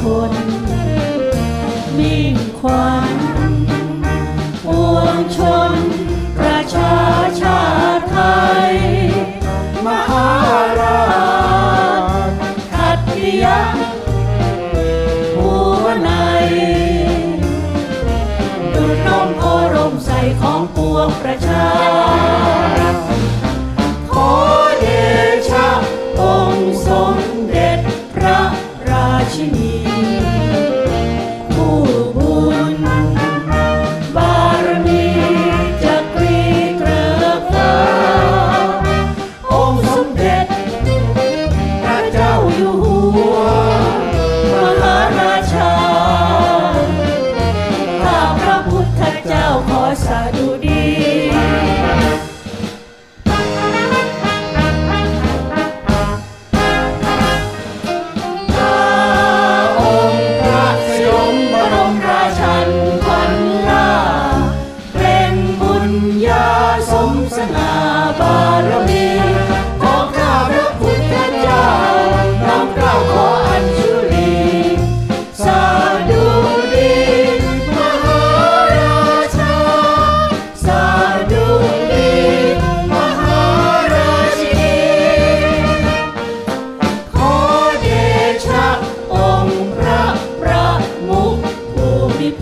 พลมิ่งขวันปวงชน ประชาชาไทย มหาราชทัตยะหัวในดุดนมโอรมใสของปวงประชาขอเดชะองค์สมเด็จพระราชินี dudie.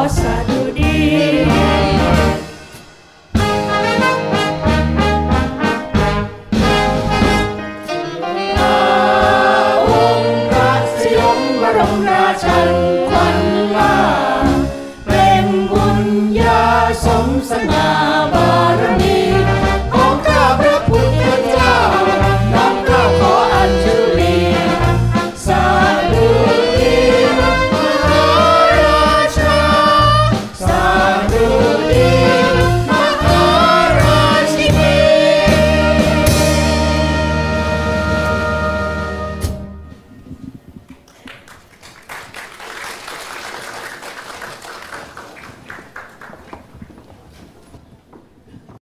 your sudden